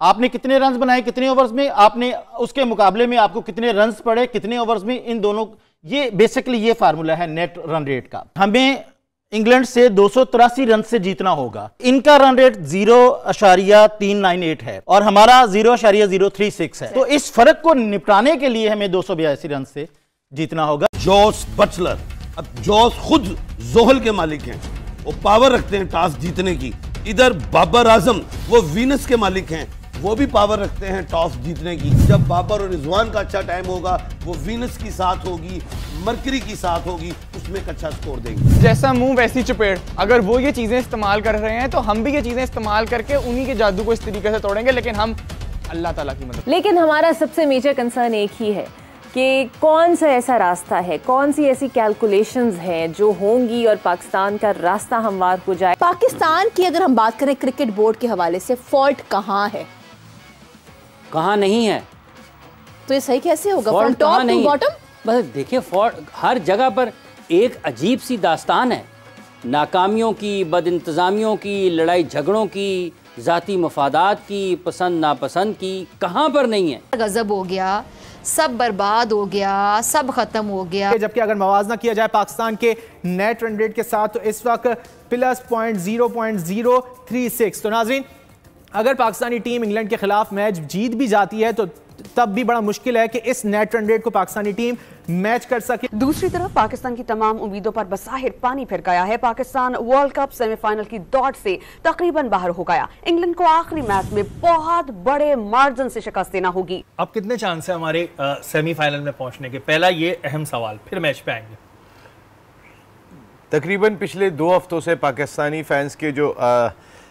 आपने कितने रन बनाए, कितने ओवर्स में, आपने उसके मुकाबले में आपको कितने रन पड़े, कितने ओवर्स में, इन दोनों, ये बेसिकली ये फार्मूला है नेट रन रेट का। हमें इंग्लैंड से दो सौ तिरासी रन से जीतना होगा। इनका रन रेट ज़ीरो अशारिया तीन नाइन एट है और हमारा ज़ीरो अशारिया ज़ीरो थ्री सिक्स है। तो इस फ़र्क को निपटाने के लिए हमें दो सौ बयासी रन से जीतना होगा। जॉस बचलर अब जॉस खुद जोहल के मालिक हैं। वो पावर रखते हैं टास्क जीतने की। इधर बाबर आज़म, वो वीनस के मालिक हैं। वो भी पावर रखते हैं टॉस जीतने की। जब बाबर और रिजवान का अच्छा टाइम होगा वो वीनस की साथ होगी मरकरी की साथ होगी उसमें एक अच्छा स्कोर देंगे। जैसा मुँह वैसी चपेड़। अगर वो ये चीज़ें इस्तेमाल कर रहे हैं तो हम भी ये चीज़ें इस्तेमाल करके उन्हीं के जादू को इस तरीके से तोड़ेंगे लेकिन हम अल्लाह ताला की मदद लेकिन हमारा सबसे मेजर कंसर्न एक ही है कि कौन सा ऐसा रास्ता है कौन सी ऐसी कैलकुलेशंस हैं जो होंगी और पाकिस्तान का रास्ता हमवार हो जाए। पाकिस्तान की अगर हम बात करें क्रिकेट बोर्ड के हवाले से फॉल्ट कहाँ है? कहाँ नहीं है? तो ये सही कैसे होगा? फ्रॉम टॉप टू बॉटम बस देखिए फॉर हर जगह पर एक अजीब सी दास्तान है। नाकामियों की बद इंतज़ामियों की लड़ाई झगड़ों की ज़ाती मफादात की पसंद नापसंद की कहाँ पर नहीं है? गजब हो गया सब बर्बाद हो गया सब खत्म हो गया। जबकि अगर मवाजना किया जाए पाकिस्तान के नेट रन रेट के साथ तो इस वक्त plus point zero point zero three six तो नाजरीन अगर पाकिस्तानी टीम इंग्लैंड के खिलाफ मैच जीत भी जाती है तो तब भी बड़ा मुश्किल है कि इस नेट रन रेट को पाकिस्तानी टीम मैच कर सके। दूसरी तरफ़ पाकिस्तान की तमाम उम्मीदों पर बसाहिर पानी फिर गया है। पाकिस्तान वर्ल्ड कप सेमीफाइनल की दौड़ से तकरीबन बाहर हो गया। इंग्लैंड को आखिरी मैच में बहुत बड़े मार्जिन से शिकस्त देना होगी। अब कितने चांस है हमारे सेमीफाइनल में पहुँचने के? पहला ये अहम सवाल फिर मैच पे आएँगे। तकरीबन पिछले दो हफ्तों से पाकिस्तानी फैंस के जो आ,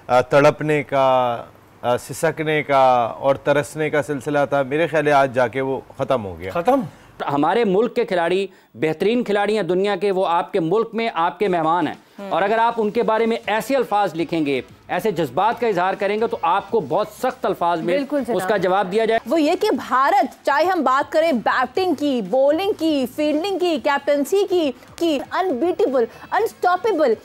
तड़पने का सिसकने का और तरसने का सिलसिला था। मेरे ख्याल आज जाके वो ख़त्म हो गया। खत्म? हमारे मुल्क के खिलाड़ी बेहतरीन खिलाड़ी हैं दुनिया के वो आपके मुल्क में आपके मेहमान हैं। और अगर आप उनके बारे में ऐसे अल्फाज लिखेंगे ऐसे जज्बात का इजहार करेंगे तो आपको बहुत सख्त अल्फाज में उसका जवाब दिया जाए। वो ये कि भारत चाहे हम बात करें बैटिंग की बॉलिंग की फील्डिंग की कैप्टनसी की की अनबीटेबल अनस्टॉपेबल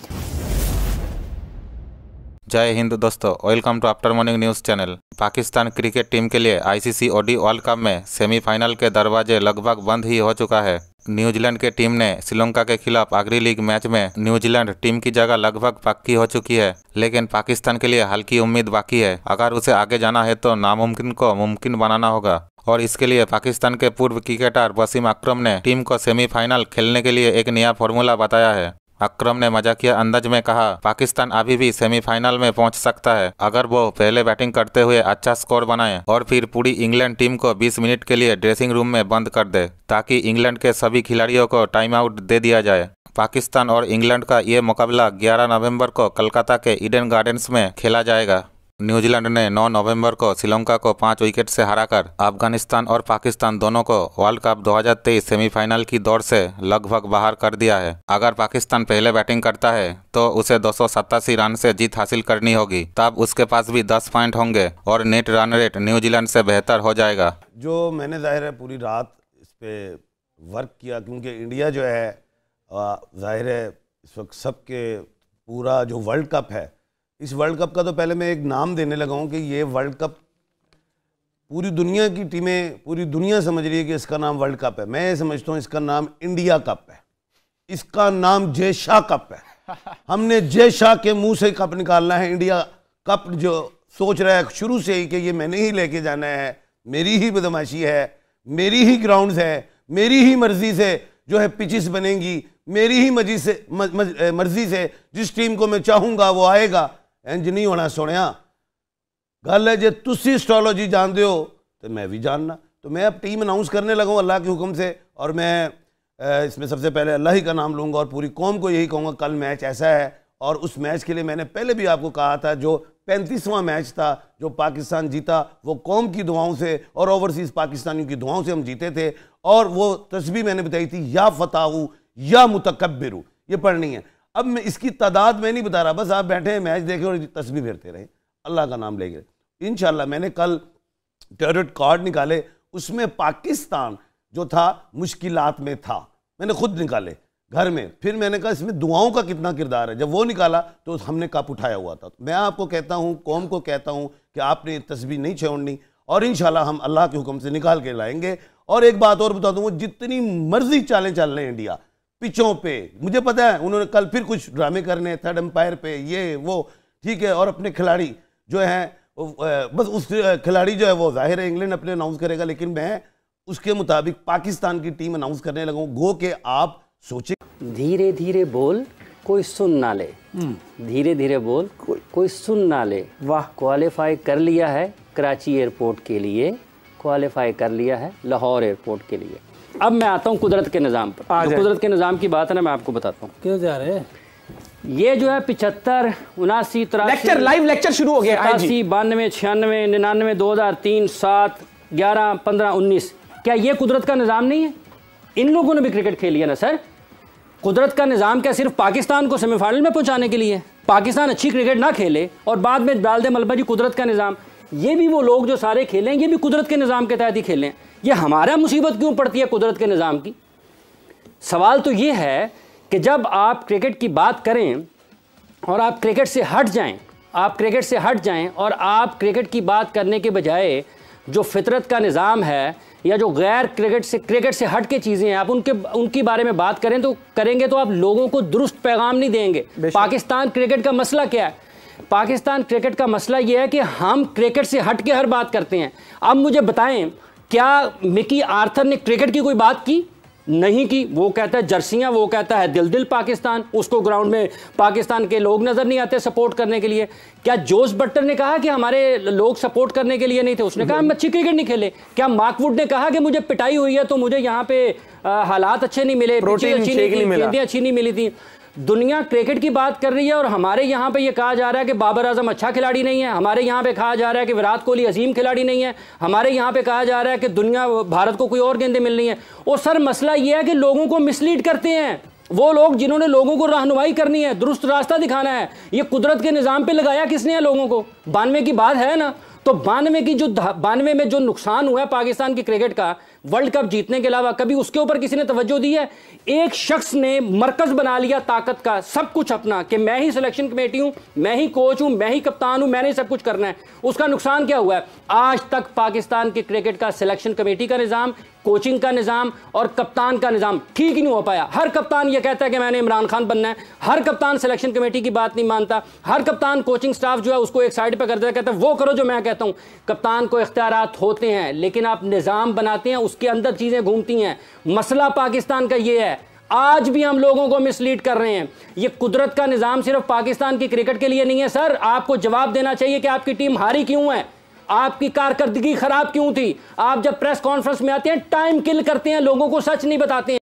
जय हिंद दोस्तों welcome to after morning news channel Pakistan cricket team के लिए आईसीसी ओडी वर्ल्ड कप में सेमीफाइनल के दरवाजे लगभग बंद ही हो चुका है। न्यूजीलैंड के टीम ने श्रीलंका के खिलाफ आखिरी लीग मैच में न्यूजीलैंड टीम की जगह लगभग पक्की हो चुकी है, लेकिन पाकिस्तान के लिए हल्की उम्मीद बाकी है। अगर उसे आगे जाना है तो नामुमकिन को मुमकिन बनाना होगा। और इसके लिए पाकिस्तान के पूर्व क्रिकेटर वसीम अक्रम ने टीम को सेमीफाइनल खेलने के लिए एक नया फॉर्मूला बताया है। अकरम ने मजाकिया अंदाज में कहा, पाकिस्तान अभी भी सेमीफाइनल में पहुँच सकता है, अगर वो पहले बैटिंग करते हुए अच्छा स्कोर बनाए और फिर पूरी इंग्लैंड टीम को 20 मिनट के लिए ड्रेसिंग रूम में बंद कर दे, ताकि इंग्लैंड के सभी खिलाड़ियों को टाइम आउट दे दिया जाए। पाकिस्तान और इंग्लैंड का ये मुकाबला 11 नवंबर को कोलकाता के ईडन गार्डन्स में खेला जाएगा। न्यूजीलैंड ने 9 नवंबर को श्रीलंका को पाँच विकेट से हराकर अफ़गानिस्तान और पाकिस्तान दोनों को वर्ल्ड कप 2023 सेमीफाइनल की दौड़ से लगभग बाहर कर दिया है। अगर पाकिस्तान पहले बैटिंग करता है तो उसे दो सौ सतासी रन से जीत हासिल करनी होगी। तब उसके पास भी 10 पॉइंट होंगे और नेट रन रेट न्यूजीलैंड से बेहतर हो जाएगा। जो मैंने ज़ाहिर है पूरी रात इस पर वर्क किया, क्योंकि इंडिया जो है ज़ाहिर है इस वक्त सबके पूरा जो वर्ल्ड कप है इस वर्ल्ड कप का तो पहले मैं एक नाम देने लगा हूँ कि ये वर्ल्ड कप पूरी दुनिया की टीमें पूरी दुनिया समझ रही है कि इसका नाम वर्ल्ड कप है। मैं ये समझता हूँ इसका नाम इंडिया कप है। इसका नाम जय शाह कप है। हमने जय शाह के मुँह से कप निकालना है। इंडिया कप जो सोच रहा है शुरू से ही कि ये मैंने ही लेके जाना है। मेरी ही बदमाशी है। मेरी ही ग्राउंड्स है। मेरी ही मर्ज़ी से जो है पिचिस बनेंगी। मेरी ही मर्ज़ी से मर्ज़ी से जिस टीम को मैं चाहूँगा वो आएगा। इंज नहीं होना सुनिया गल है जे तुसी एस्ट्रोलॉजी जानते हो तो मैं भी जानना तो मैं अब टीम अनाउंस करने लगा हूँ अल्लाह के हुक्म से और मैं इसमें सबसे पहले अल्लाह ही का नाम लूँगा और पूरी कौम को यही कहूँगा कल मैच ऐसा है और उस मैच के लिए मैंने पहले भी आपको कहा था जो पैंतीसवां मैच था जो पाकिस्तान जीता वो कौम की दुआओं से और ओवरसीज़ पाकिस्तानियों की दुआओं से हम जीते थे और वो तस्वीर मैंने बताई थी या फताहू या मुतकबिरू ये पढ़नी है अब मैं इसकी तादाद मैं नहीं बता रहा, बस आप बैठे मैच देखें और तस्वीर फेरते रहे। अल्लाह का नाम लेंगे। इन मैंने कल टेरट कार्ड निकाले, उसमें पाकिस्तान जो था मुश्किल में था, मैंने खुद निकाले घर में। फिर मैंने कहा, इसमें दुआओं का कितना किरदार है? जब वो निकाला तो हमने कप उठाया हुआ था। मैं आपको कहता हूँ, कौम को कहता हूँ कि आपने तस्वीर नहीं छोड़नी और इन हम अल्लाह के हुक्म से निकाल के लाएँगे। और एक बात और बता दूँ जितनी मर्ज़ी चालें चल रहे हैं इंडिया। पिचों पे। मुझे पता है उन्होंने कल फिर कुछ ड्रामे करने थर्ड एम्पायर पे ये वो ठीक है और अपने खिलाड़ी जो है बस उस खिलाड़ी जो है वो ज़ाहिर है इंग्लैंड अपने अनाउंस करेगा लेकिन मैं उसके मुताबिक पाकिस्तान की टीम अनाउंस करने लगा गो के आप सोचे धीरे धीरे बोल कोई सुन ना ले। हम्म। धीरे धीरे बोल को, कोई सुन ना ले। वाह। क्वालिफाई कर लिया है कराची एयरपोर्ट के लिए। क्वालिफाई कर लिया है लाहौर एयरपोर्ट के लिए। अब मैं आता हूँ कुदरत के निज़ाम पर। कुदरत के निज़ाम की बात है ना मैं आपको बताता हूँ। क्यों जा रहे ये जो है पिछहत्तर उनासी लेक्चर लाइव लेक्चर शुरू हो गया अस्सी बानवे छियानवे निन्यानवे दो हज़ार तीन सात ग्यारह पंद्रह उन्नीस। क्या ये कुदरत का निज़ाम नहीं है? इन लोगों ने भी क्रिकेट खेल लिया ना सर। कुदरत का निज़ाम क्या सिर्फ़ पाकिस्तान को सेमीफाइनल में पहुँचाने के लिए पाकिस्तान अच्छी क्रिकेट ना खेले और बाद में डाल दे मलबा जी कुदरत का निज़ाम। ये भी वो लोग जो सारे खेलें ये भी कुदरत के निज़ाम के तहत ही खेलें। ये हमारा मुसीबत क्यों पड़ती है कुदरत के निज़ाम की? सवाल तो ये है कि जब आप क्रिकेट की बात करें और आप क्रिकेट से हट जाएँ आप क्रिकेट से हट जाएँ और आप क्रिकेट की बात करने के बजाय जो फितरत का निज़ाम है या जो गैर क्रिकेट से क्रिकेट से हट के चीज़ें हैं आप उनके उनकी बारे में बात करें तो करेंगे तो आप लोगों को दुरुस्त पैगाम नहीं देंगे। पाकिस्तान क्रिकेट का मसला क्या है? पाकिस्तान क्रिकेट का मसला यह है कि हम क्रिकेट से हट के हर बात करते हैं। अब मुझे बताएँ क्या मिकी आर्थर ने क्रिकेट की कोई बात की? नहीं की। वो कहता है जर्सियाँ वो कहता है दिल दिल पाकिस्तान। उसको ग्राउंड में पाकिस्तान के लोग नज़र नहीं आते सपोर्ट करने के लिए। क्या जोश बट्टर ने कहा कि हमारे लोग सपोर्ट करने के लिए नहीं थे? उसने कहा हम अच्छी क्रिकेट नहीं खेले। क्या मार्कवुड ने कहा कि मुझे पिटाई हुई है तो मुझे यहाँ पे हालात अच्छे नहीं मिले अच्छी नहीं अच्छी नहीं मिली थी? दुनिया क्रिकेट की बात कर रही है और हमारे यहाँ पे ये कहा जा रहा है कि बाबर आज़म अच्छा खिलाड़ी नहीं है। हमारे यहाँ पे कहा जा रहा है कि विराट कोहली अजीम खिलाड़ी नहीं है। हमारे यहाँ पे कहा जा रहा है कि दुनिया, भारत को कोई और गेंदें मिल रही हैं। और सर, मसला ये है कि लोगों को मिसलीड करते हैं। वो लोग जिन्होंने लोगों को रहनुमाई करनी है, दुरुस्त रास्ता दिखाना है, ये कुदरत के निज़ाम पर लगाया किसने है लोगों को? बानवे की बात है ना? तो बानवे की जो बानवे में जो नुकसान हुआ है पाकिस्तान की क्रिकेट का वर्ल्ड कप जीतने के अलावा कभी उसके ऊपर किसी ने तवज्जो दी है? एक शख्स ने मरकज बना लिया ताकत का, सब कुछ अपना, कि मैं ही सिलेक्शन कमेटी हूँ, मैं ही कोच हूँ, मैं ही कप्तान हूँ, मैंने सब कुछ करना है। उसका नुकसान क्या हुआ है? आज तक पाकिस्तान के क्रिकेट का सिलेक्शन कमेटी का निज़ाम कोचिंग का निज़ाम और कप्तान का निज़ाम ठीक ही नहीं हो पाया। हर कप्तान ये कहता है कि मैंने इमरान खान बनना है। हर कप्तान सिलेक्शन कमेटी की बात नहीं मानता। हर कप्तान कोचिंग स्टाफ जो है उसको एक साइड पर करता है, कहता है, वो करो जो मैं कहता हूँ। कप्तान को इख्तियार होते हैं, लेकिन आप निज़ाम बनाते हैं, उसके अंदर चीज़ें घूमती हैं। मसला पाकिस्तान का ये है, आज भी हम लोगों को मिसलीड कर रहे हैं। ये कुदरत का निज़ाम सिर्फ़ पाकिस्तान की क्रिकेट के लिए नहीं है, सर। आपको जवाब देना चाहिए कि आपकी टीम हारी क्यों है। आपकी कारकर्दगी खराब क्यों थी? आप जब प्रेस कॉन्फ्रेंस में आते हैं टाइम किल करते हैं, लोगों को सच नहीं बताते हैं।